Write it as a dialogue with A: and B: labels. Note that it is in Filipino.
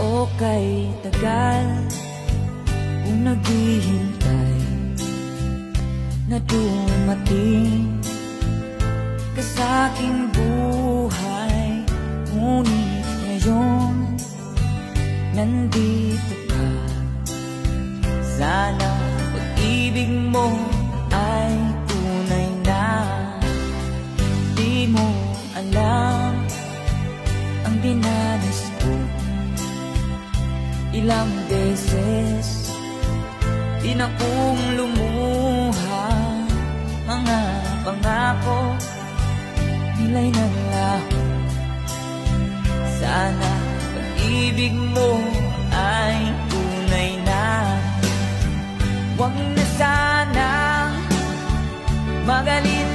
A: o kay tagal Kung naghihintay Na dumating Ka sa aking buhay. Ngunit ngayon Nandito ka. Sana pag-ibig mo ay tunay na. Di mo alam ang dinanas Ilang beses Din akong lumuha. Mga pangako Nilay ng laho Sana pag-ibig mo ay tunay na. Huwag na sana Magaling